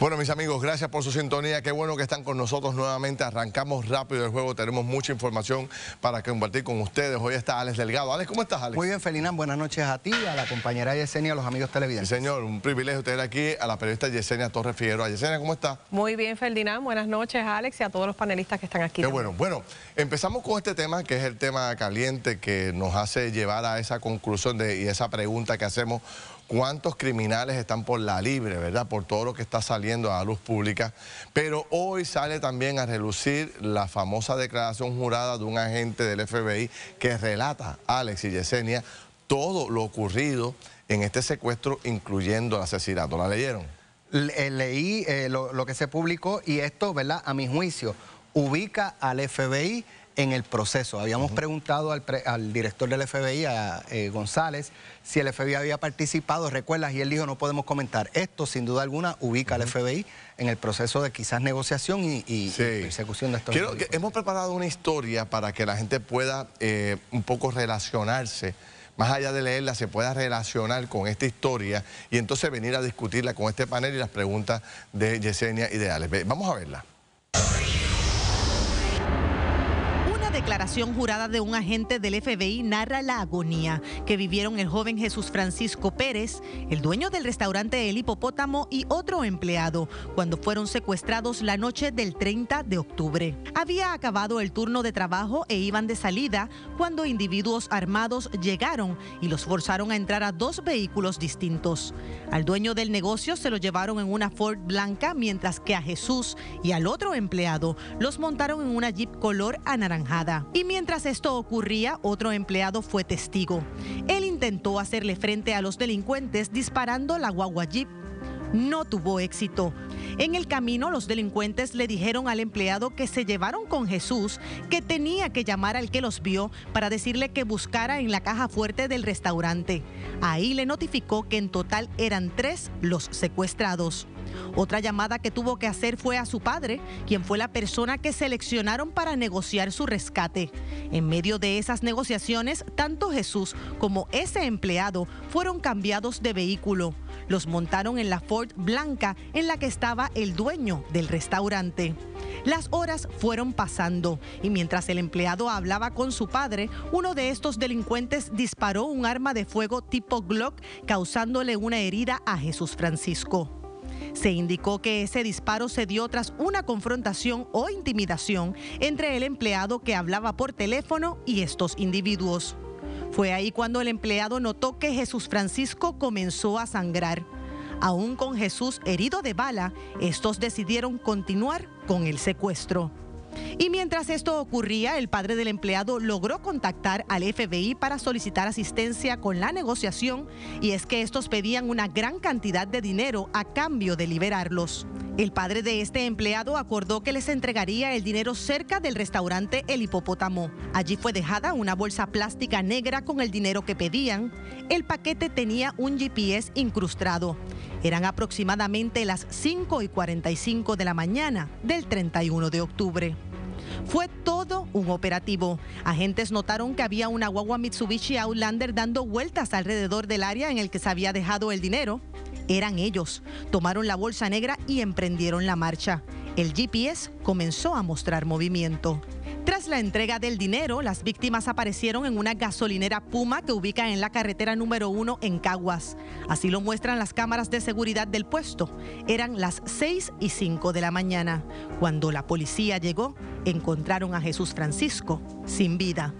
Bueno, mis amigos, gracias por su sintonía. Qué bueno que están con nosotros nuevamente. Arrancamos rápido el juego. Tenemos mucha información para compartir con ustedes. Hoy está Alex Delgado. Alex, ¿cómo estás, Alex? Muy bien, Felinán. Buenas noches a ti, a la compañera Yesenia, a los amigos televidentes. señor, un privilegio tener aquí a la periodista Yesenia Torres Figueroa. Yesenia, ¿cómo está? Muy bien, Ferdinand. Buenas noches, Alex, y a todos los panelistas que están aquí. Qué bueno. Bueno, empezamos con este tema, que es el tema caliente que nos hace llevar a esa conclusión de, y esa pregunta que hacemos cuántos criminales están por la libre, ¿verdad? Por todo lo que está saliendo a la luz pública. Pero hoy sale también a relucir la famosa declaración jurada de un agente del FBI que relata, Alex y Yesenia, todo lo ocurrido en este secuestro, incluyendo el asesinato. ¿La leyeron? Eh, leí eh, lo que se publicó y esto, ¿verdad? A mi juicio, ubica al FBI en el proceso. Habíamos preguntado al, director del FBI, a eh, González, si el FBI había participado, recuerdas, y él dijo no podemos comentar. Esto, sin duda alguna, ubica al FBI en el proceso de quizás negociación y, persecución de estos Quiero, Hemos preparado una historia para que la gente pueda eh, un poco relacionarse más allá de leerla, se pueda relacionar con esta historia y entonces venir a discutirla con este panel y las preguntas de Yesenia y de Alex. Vamos a verla. Declaración jurada de un agente del FBI narra la agonía que vivieron el joven Jesús Francisco Pérez, el dueño del restaurante El Hipopótamo y otro empleado cuando fueron secuestrados la noche del 30 de octubre. Había acabado el turno de trabajo e iban de salida cuando individuos armados llegaron y los forzaron a entrar a dos vehículos distintos. Al dueño del negocio se lo llevaron en una Ford blanca mientras que a Jesús y al otro empleado los montaron en una Jeep color anaranjada. Y mientras esto ocurría, otro empleado fue testigo. Él intentó hacerle frente a los delincuentes disparando la guagua Jeep. No tuvo éxito. En el camino, los delincuentes le dijeron al empleado que se llevaron con Jesús, que tenía que llamar al que los vio para decirle que buscara en la caja fuerte del restaurante. Ahí le notificó que en total eran tres los secuestrados. Otra llamada que tuvo que hacer fue a su padre, quien fue la persona que seleccionaron para negociar su rescate. En medio de esas negociaciones, tanto Jesús como ese empleado fueron cambiados de vehículo. Los montaron en la Ford blanca en la que estaba el dueño del restaurante. Las horas fueron pasando y mientras el empleado hablaba con su padre, uno de estos delincuentes disparó un arma de fuego tipo Glock causándole una herida a Jesús Francisco. Se indicó que ese disparo se dio tras una confrontación o intimidación entre el empleado que hablaba por teléfono y estos individuos. Fue ahí cuando el empleado notó que Jesús Francisco comenzó a sangrar. Aún con Jesús herido de bala, estos decidieron continuar con el secuestro. Y mientras esto ocurría, el padre del empleado logró contactar al FBI para solicitar asistencia con la negociación y es que estos pedían una gran cantidad de dinero a cambio de liberarlos. El padre de este empleado acordó que les entregaría el dinero cerca del restaurante El Hipopótamo. Allí fue dejada una bolsa plástica negra con el dinero que pedían. El paquete tenía un GPS incrustado. Eran aproximadamente las 5 y 45 de la mañana del 31 de octubre. Fue todo un operativo. Agentes notaron que había una guagua Mitsubishi Outlander dando vueltas alrededor del área en el que se había dejado el dinero. Eran ellos. Tomaron la bolsa negra y emprendieron la marcha. El GPS comenzó a mostrar movimiento. Tras la entrega del dinero, las víctimas aparecieron en una gasolinera Puma que ubica en la carretera número uno en Caguas. Así lo muestran las cámaras de seguridad del puesto. Eran las 6 y 5 de la mañana. Cuando la policía llegó, encontraron a Jesús Francisco sin vida.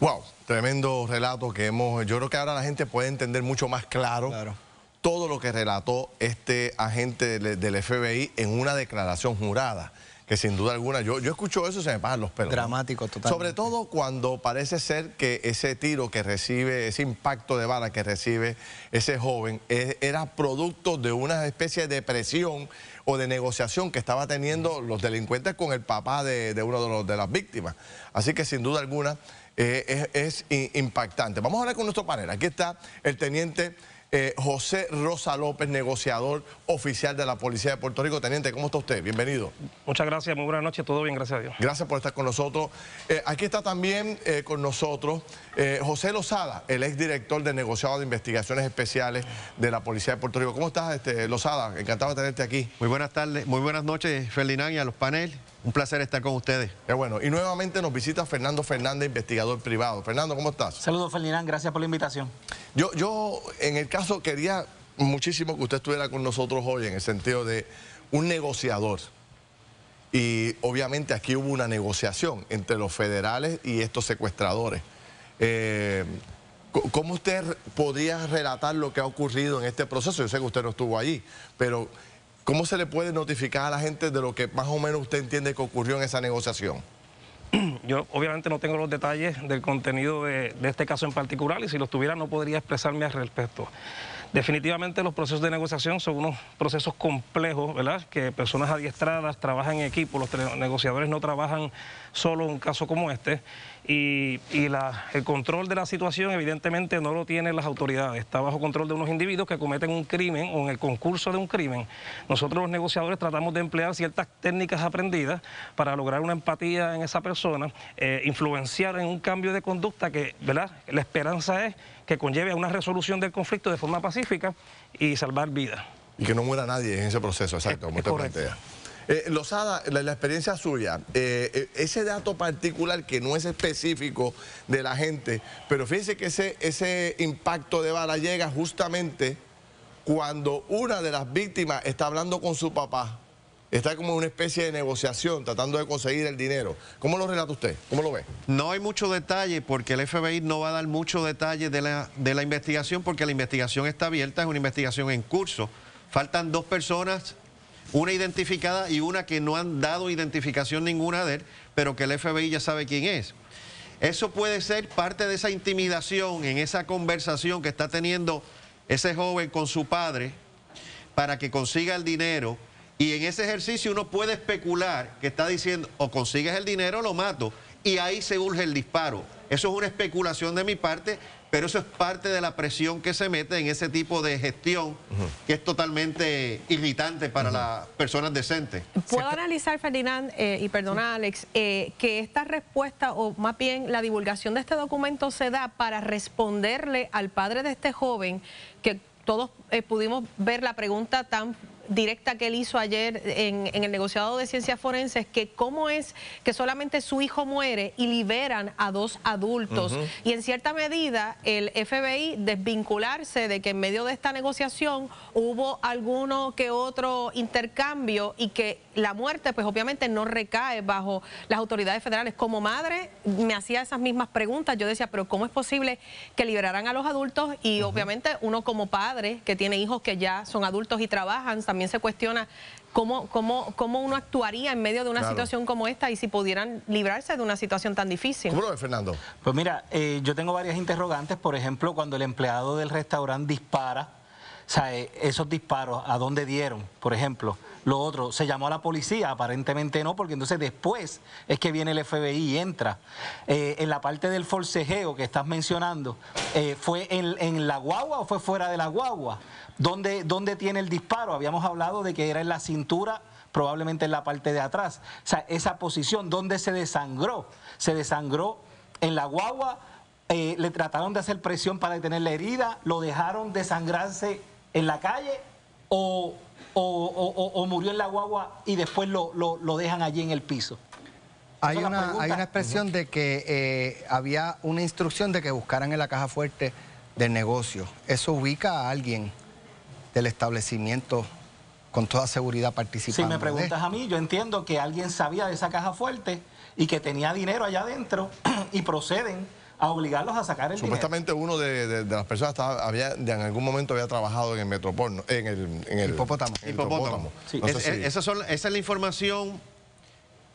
Wow, tremendo relato que hemos. Yo creo que ahora la gente puede entender mucho más claro. claro todo lo que relató este agente del, FBI en una declaración jurada que sin duda alguna, yo, yo escucho eso y se me pasan los pelos. Dramático, totalmente. Sobre todo cuando parece ser que ese tiro que recibe, ese impacto de bala que recibe ese joven, e, era producto de una especie de presión o de negociación que estaba teniendo los delincuentes con el papá de, de uno de, los, de las víctimas. Así que sin duda alguna eh, es, es impactante. Vamos a hablar con nuestro panel. Aquí está el teniente eh, José Rosa López, negociador oficial de la Policía de Puerto Rico. Teniente, ¿cómo está usted? Bienvenido. Muchas gracias, muy buenas noches, todo bien, gracias a Dios. Gracias por estar con nosotros. Eh, aquí está también eh, con nosotros José Lozada, el exdirector de negociado de investigaciones especiales de la Policía de Puerto Rico. ¿Cómo estás, este, Lozada? Encantado de tenerte aquí. Muy buenas tardes, muy buenas noches, Ferdinand, y a los paneles. Un placer estar con ustedes. Qué bueno. Y nuevamente nos visita Fernando Fernández, investigador privado. Fernando, ¿cómo estás? Saludos, Ferdinand. Gracias por la invitación. Yo, yo, en el caso, quería muchísimo que usted estuviera con nosotros hoy en el sentido de un negociador. Y obviamente aquí hubo una negociación entre los federales y estos secuestradores. Eh, ¿Cómo usted podría relatar lo que ha ocurrido en este proceso? Yo sé que usted no estuvo allí, pero ¿Cómo se le puede notificar a la gente de lo que más o menos usted entiende que ocurrió en esa negociación? Yo obviamente no tengo los detalles del contenido de, este caso en particular y si los tuviera no podría expresarme al respecto. Definitivamente los procesos de negociación son unos procesos complejos, ¿verdad? Que personas adiestradas trabajan en equipo, los negociadores no trabajan solo un caso como este y, el control de la situación evidentemente no lo tienen las autoridades, está bajo control de unos individuos que cometen un crimen o en el concurso de un crimen. Nosotros los negociadores tratamos de emplear ciertas técnicas aprendidas para lograr una empatía en esa persona, eh, influenciar en un cambio de conducta que, ¿verdad? La esperanza es que conlleve a una resolución del conflicto de forma pacífica y salvar vidas. Y que no muera nadie en ese proceso, exacto, como usted plantea. Eh, Lozada, la, experiencia suya, eh, eh, ese dato particular que no es específico de la gente, pero fíjese que ese, ese impacto de bala llega justamente cuando una de las víctimas está hablando con su papá está como una especie de negociación, tratando de conseguir el dinero. ¿Cómo lo relata usted? ¿Cómo lo ve? No hay mucho detalle porque el FBI no va a dar mucho detalle de la investigación porque la investigación está abierta, es una investigación en curso. Faltan dos personas, una identificada y una que no han dado identificación ninguna de él, pero que el FBI ya sabe quién es. Eso puede ser parte de esa intimidación en esa conversación que está teniendo ese joven con su padre para que consiga el dinero y en ese ejercicio uno puede especular que está diciendo, o consigues el dinero o lo mato, y ahí se urge el disparo. Eso es una especulación de mi parte, pero eso es parte de la presión que se mete en ese tipo de gestión que es totalmente irritante para las personas decentes. ¿Puedo analizar, Ferdinand, eh, y perdona Alex, eh, que esta respuesta, o más bien la divulgación de este documento se da para responderle al padre de este joven que todos eh, pudimos ver la pregunta tan directa que él hizo ayer en, el negociado de ciencias forenses, que cómo es que solamente su hijo muere y liberan a dos adultos. Y en cierta medida el FBI desvincularse de que en medio de esta negociación hubo alguno que otro intercambio y que la muerte pues obviamente no recae bajo las autoridades federales. Como madre me hacía esas mismas preguntas, yo decía, pero ¿cómo es posible que liberaran a los adultos? Y obviamente uno como padre que tiene hijos que ya son adultos y trabajan, también se cuestiona cómo, cómo, cómo uno actuaría en medio de una situación como esta y si pudieran librarse de una situación tan difícil. ¿Cómo lo ves, Fernando? Pues mira, eh, yo tengo varias interrogantes. Por ejemplo, cuando el empleado del restaurante dispara, sea, eh, esos disparos, ¿a dónde dieron? Por ejemplo. Lo otro, se llamó a la policía, aparentemente no, porque entonces después es que viene el FBI y entra. Eh, en la parte del forcejeo que estás mencionando, ¿fue en, la guagua o fue fuera de la guagua? ¿Dónde, ¿Dónde tiene el disparo? Habíamos hablado de que era en la cintura, probablemente en la parte de atrás. O sea, esa posición, ¿dónde se desangró? Se desangró en la guagua, eh, le trataron de hacer presión para detener la herida, lo dejaron desangrarse en la calle o, o, murió en la guagua y después lo, lo, dejan allí en el piso. Hay una, hay una, expresión de que eh, había una instrucción de que buscaran en la caja fuerte del negocio. ¿Eso ubica a alguien del establecimiento con toda seguridad participando. Si me preguntas a mí, yo entiendo que alguien sabía de esa caja fuerte y que tenía dinero allá adentro y proceden a obligarlos a sacar el Supuestamente uno de, las personas había, en algún momento había trabajado en el Metropol, en el, en el hipopótamo. esa, es la información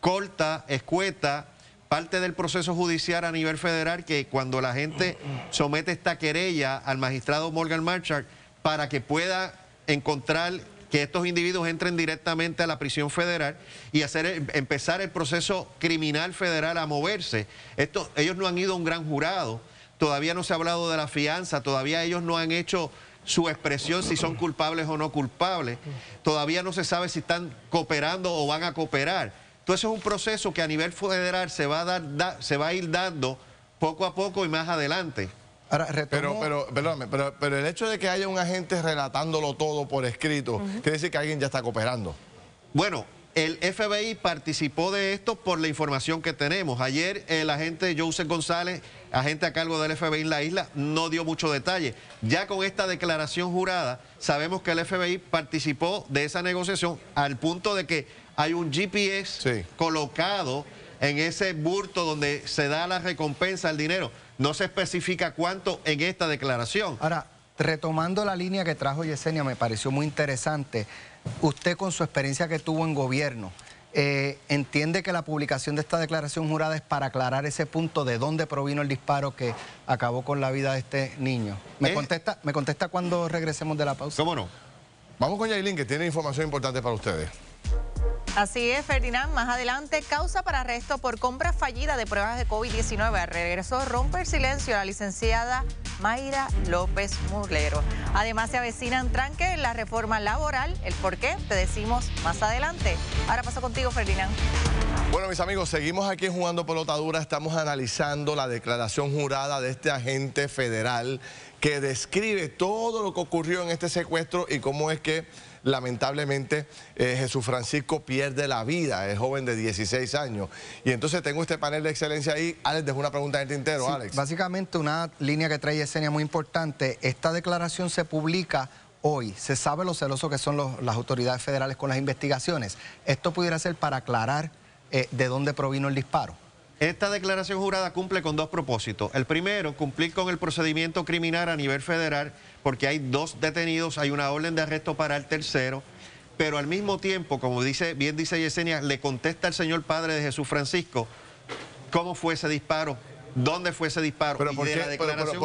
corta, escueta, parte del proceso judicial a nivel federal que cuando la gente somete esta querella al magistrado Morgan Marchard para que pueda encontrar que estos individuos entren directamente a la prisión federal y hacer empezar el proceso criminal federal a moverse. ellos no han ido a un gran jurado, todavía no se ha hablado de la fianza, todavía ellos no han hecho su expresión si son culpables o no culpables. Todavía no se sabe si están cooperando o van a cooperar. Entonces es un proceso que a nivel federal se va a, dar, se va a ir dando poco a poco y más adelante. Ahora, pero, pero, perdóname, pero, pero, el hecho de que haya un agente relatándolo todo por escrito, quiere decir que alguien ya está cooperando. Bueno, el FBI participó de esto por la información que tenemos. Ayer el agente Joseph González, agente a cargo del FBI en la isla, no dio mucho detalle. Ya con esta declaración jurada, sabemos que el FBI participó de esa negociación al punto de que hay un GPS colocado en ese burto donde se da la recompensa, el dinero. No se especifica cuánto en esta declaración. Ahora, retomando la línea que trajo Yesenia, me pareció muy interesante usted con su experiencia que tuvo en gobierno, eh, ¿entiende que la publicación de esta declaración jurada es para aclarar ese punto de dónde provino el disparo que acabó con la vida de este niño? ¿Me, contesta, ¿me contesta cuando regresemos de la pausa? ¿Cómo no? Vamos con Yailin, que tiene información importante para ustedes. Así es, Ferdinand. Más adelante, causa para arresto por compra fallida de pruebas de COVID-19. Al regreso, rompe el silencio la licenciada Mayra López Murlero. Además, se avecinan tranque en la reforma laboral. El por qué te decimos más adelante. Ahora paso contigo, Ferdinand. Bueno, mis amigos, seguimos aquí Jugando Pelotadura. Estamos analizando la declaración jurada de este agente federal que describe todo lo que ocurrió en este secuestro y cómo es que lamentablemente eh, Jesús Francisco pierde la vida, es joven de 16 años. Y entonces tengo este panel de excelencia ahí. Alex, dejo una pregunta en el tintero, Alex. Básicamente una línea que trae Yesenia muy importante. Esta declaración se publica hoy. Se sabe lo celoso que son las autoridades federales con las investigaciones. Esto pudiera ser para aclarar eh, de dónde provino el disparo. Esta declaración jurada cumple con dos propósitos. El primero, cumplir con el procedimiento criminal a nivel federal, porque hay dos detenidos, hay una orden de arresto para el tercero, pero al mismo tiempo, como dice, bien dice Yesenia, le contesta al señor padre de Jesús Francisco cómo fue ese disparo, dónde fue ese disparo. Pero ¿por, qué, la declaración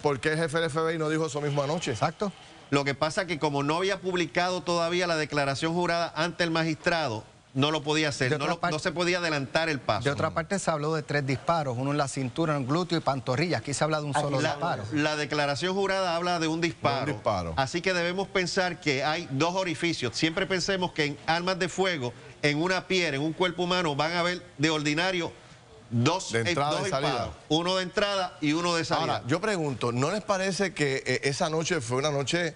¿por qué el jefe del FBI no dijo eso mismo anoche? Exacto. Lo que pasa es que como no había publicado todavía la declaración jurada ante el magistrado, no lo podía hacer, no, se podía adelantar el paso. De otra parte se habló de tres disparos, uno en la cintura, en el glúteo y pantorrilla. Aquí se habla de un solo disparo. La declaración jurada habla de un, disparo, disparo. Así que debemos pensar que hay dos orificios. Siempre pensemos que en armas de fuego, en una piel, en un cuerpo humano, van a haber de ordinario dos, de entrada y salida. Uno de entrada y uno de salida. Ahora, yo pregunto, ¿no les parece que eh, esa noche fue una noche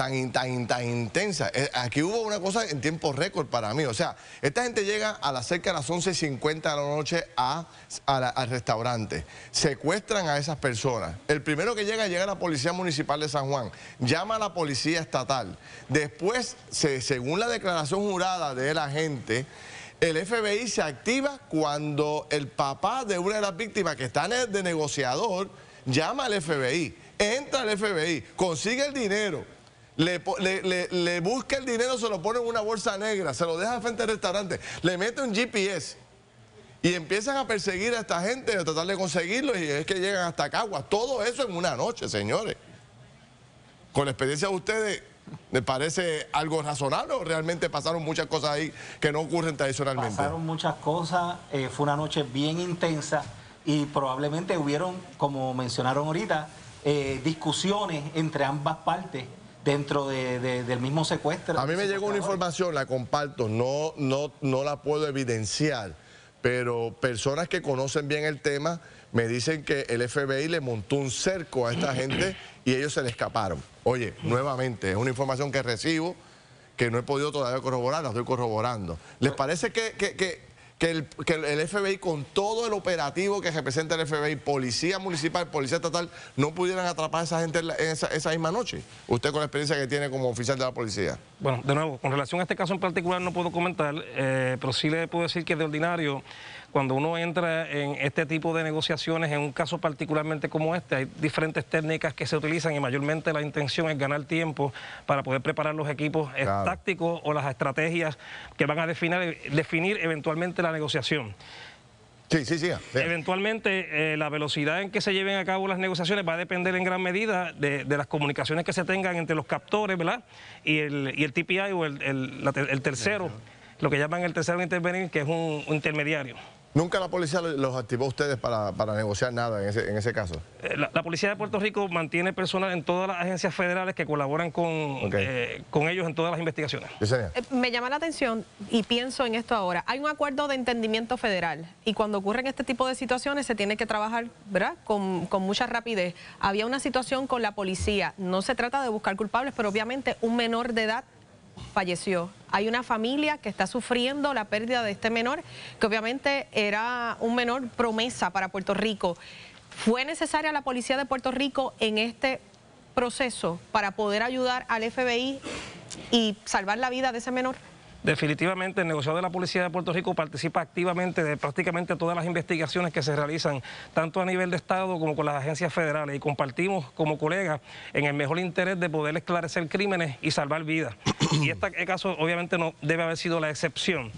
tan, tan, tan intensa. Eh, aquí hubo una cosa en tiempo récord para mí. O sea, esta gente llega a las cerca de las 11.50 de la noche a, al restaurante. Secuestran a esas personas. El primero que llega, llega la Policía Municipal de San Juan. Llama a la Policía Estatal. Después, se, según la declaración jurada de la gente, el FBI se activa cuando el papá de una de las víctimas que está de negociador llama al FBI. Entra al FBI, consigue el dinero le, busca el dinero, se lo pone en una bolsa negra, se lo deja frente al restaurante, le mete un GPS y empiezan a perseguir a esta gente, a tratar de conseguirlo y es que llegan hasta Caguas. Todo eso en una noche, señores. Con la experiencia de ustedes, ¿me parece algo razonable o realmente pasaron muchas cosas ahí que no ocurren tradicionalmente? Pasaron muchas cosas, eh, fue una noche bien intensa y probablemente hubieron, como mencionaron ahorita, eh, discusiones entre ambas partes dentro del mismo secuestro. A mí me llegó una información, la comparto, no, no, no la puedo evidenciar, pero personas que conocen bien el tema me dicen que el FBI le montó un cerco a esta gente y ellos se le escaparon. Oye, nuevamente, es una información que recibo que no he podido todavía corroborar, la estoy corroborando. ¿Les parece que, que que el, FBI con todo el operativo que representa el FBI, policía municipal, policía estatal, no pudieran atrapar a esa gente en esa, misma noche? Usted con la experiencia que tiene como oficial de la policía. Bueno, de nuevo, con relación a este caso en particular no puedo comentar, eh, pero sí le puedo decir que de ordinario cuando uno entra en este tipo de negociaciones, en un caso particularmente como este, hay diferentes técnicas que se utilizan y mayormente la intención es ganar tiempo para poder preparar los equipos tácticos o las estrategias que van a definir, definir eventualmente la negociación. Sí, sí, sí. Eventualmente, eh, la velocidad en que se lleven a cabo las negociaciones va a depender en gran medida de, las comunicaciones que se tengan entre los captores, ¿verdad? Y el, y el TPI o el, el tercero, lo que llaman el tercero intervenir, que es un intermediario. ¿Nunca la policía los activó a ustedes para, negociar nada en ese, en ese caso? Eh, la, Policía de Puerto Rico mantiene personal en todas las agencias federales que colaboran con, eh, con ellos en todas las investigaciones. Eh, me llama la atención y pienso en esto ahora. Hay un acuerdo de entendimiento federal y cuando ocurren este tipo de situaciones se tiene que trabajar ¿verdad? Con, con mucha rapidez. Había una situación con la policía. No se trata de buscar culpables, pero obviamente un menor de edad falleció. Hay una familia que está sufriendo la pérdida de este menor, que obviamente era un menor promesa para Puerto Rico. ¿Fue necesaria la policía de Puerto Rico en este proceso para poder ayudar al FBI y salvar la vida de ese menor? Definitivamente el negociado de la Policía de Puerto Rico participa activamente de prácticamente todas las investigaciones que se realizan, tanto a nivel de Estado como con las agencias federales, y compartimos como colegas en el mejor interés de poder esclarecer crímenes y salvar vidas. y este caso obviamente no debe haber sido la excepción,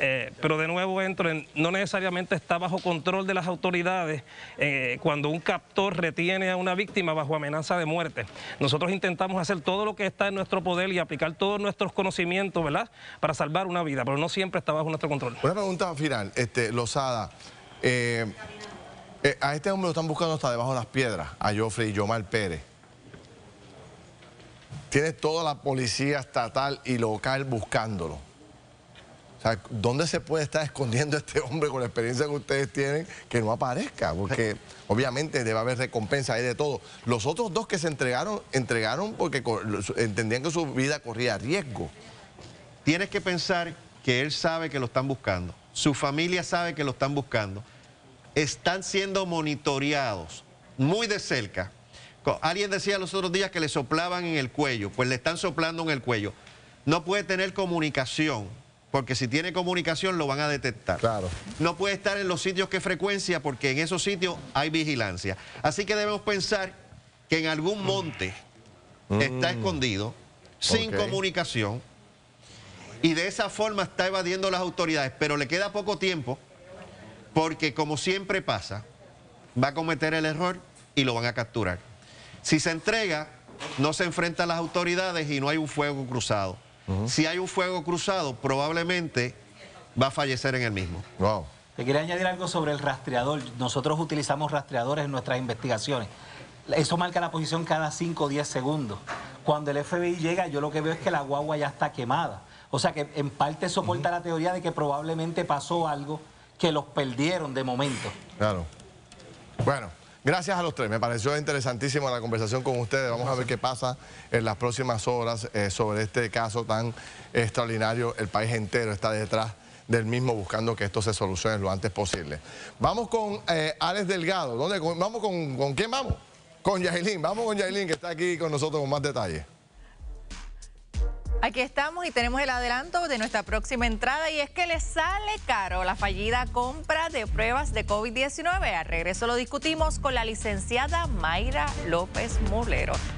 eh, pero de nuevo entro en, no necesariamente está bajo control de las autoridades eh, cuando un captor retiene a una víctima bajo amenaza de muerte. Nosotros intentamos hacer todo lo que está en nuestro poder y aplicar todos nuestros conocimientos, ¿verdad?, para salvar una vida, pero no siempre está bajo nuestro control. Una pregunta final, este, Lozada. Eh, eh, a este hombre lo están buscando hasta debajo de las piedras, a Joffrey y Yomar Pérez. Tiene toda la policía estatal y local buscándolo. O sea, ¿dónde se puede estar escondiendo este hombre con la experiencia que ustedes tienen que no aparezca? Porque obviamente debe haber recompensa ahí de todo. Los otros dos que se entregaron, entregaron porque entendían que su vida corría riesgo. Tienes que pensar que él sabe que lo están buscando, su familia sabe que lo están buscando, están siendo monitoreados muy de cerca. Alguien decía los otros días que le soplaban en el cuello, pues le están soplando en el cuello. No puede tener comunicación, porque si tiene comunicación lo van a detectar. Claro. No puede estar en los sitios que frecuencia, porque en esos sitios hay vigilancia. Así que debemos pensar que en algún monte está mm. escondido, sin comunicación, y de esa forma está evadiendo las autoridades, pero le queda poco tiempo porque como siempre pasa, va a cometer el error y lo van a capturar. Si se entrega, no se enfrenta a las autoridades y no hay un fuego cruzado. Si hay un fuego cruzado, probablemente va a fallecer en el mismo. Wow. Te quería añadir algo sobre el rastreador. Nosotros utilizamos rastreadores en nuestras investigaciones. Eso marca la posición cada 5 o 10 segundos. Cuando el FBI llega, yo lo que veo es que la guagua ya está quemada. O sea que en parte soporta la teoría de que probablemente pasó algo que los perdieron de momento. Claro. Bueno. Gracias a los tres, me pareció interesantísima la conversación con ustedes. Vamos a ver qué pasa en las próximas horas eh, sobre este caso tan extraordinario. El país entero está detrás del mismo buscando que esto se solucione lo antes posible. Vamos con eh, Alex Delgado. ¿Dónde? ¿Vamos con, con quién vamos? Con Yailin. Vamos con Yailin que está aquí con nosotros con más detalles. Aquí estamos y tenemos el adelanto de nuestra próxima entrada y es que le sale caro la fallida compra de pruebas de COVID-19. Al regreso lo discutimos con la licenciada Mayra López Mulero.